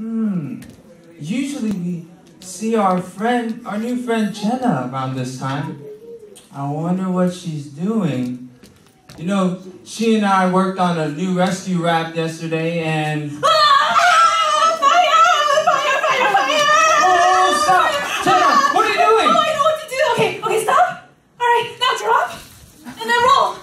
Hmm. Usually we see our friend, our new friend Jenna around this time. I wonder what she's doing. You know, she and I worked on a new rescue rap yesterday and... Ah! Fire! Fire! Fire! Fire! Oh, stop! Jenna, what are you doing? Oh, I know what to do. Okay, okay, stop. All right, now drop, and then roll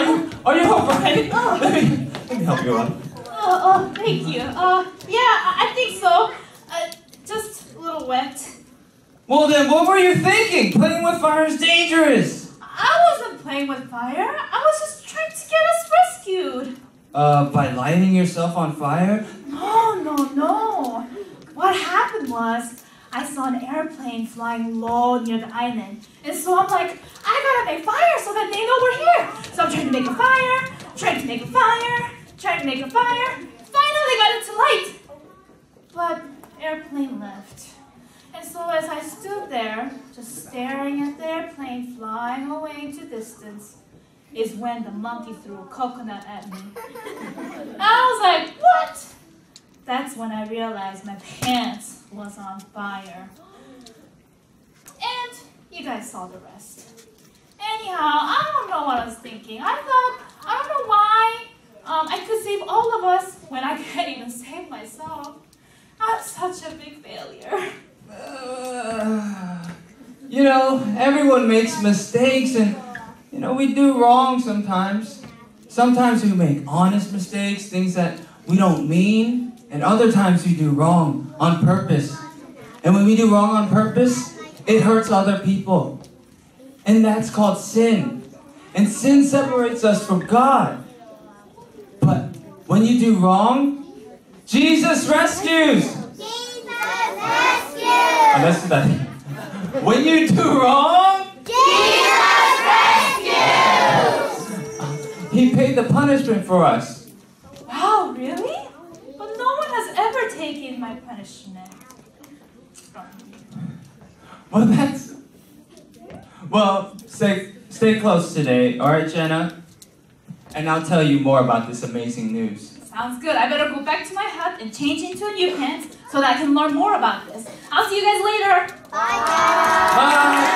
you, are you alright? Let me, let me help you up. Oh, oh, thank you. Uh, yeah, I, I think so. Uh, just a little wet. Well then, what were you thinking? Playing with fire is dangerous. I wasn't playing with fire. I was just trying to get us rescued. Uh, by lighting yourself on fire? No, no, no. What happened was I saw an airplane flying low near the island. And so I'm like, I gotta make fire so that they know we're here. So I'm trying to make a fire, trying to make a fire, trying to make a fire. Finally got it to light. But airplane left. And so as I stood there, just staring at the airplane flying away into distance, is when the monkey threw a coconut at me. I was like, what? That's when I realized my pants was on fire. And you guys saw the rest. Anyhow, I don't know what I was thinking. I thought, I don't know why um, I could save all of us when I can't even save myself. I'm such a big failure. You know, everyone makes mistakes and, you know, we do wrong sometimes. Sometimes we make honest mistakes, things that we don't mean, and other times we do wrong on purpose. And when we do wrong on purpose, it hurts other people. And that's called sin. And sin separates us from God. But when you do wrong, Jesus rescues. Jesus rescue! Oh, let's that. When you do wrong, Jesus rescue! He paid the punishment for us. Punishment from me. Well, that's. Well, stay, stay close today, all right, Jenna? And I'll tell you more about this amazing news. Sounds good. I better go back to my hut and change into a new pants so that I can learn more about this. I'll see you guys later. Bye, guys! Bye!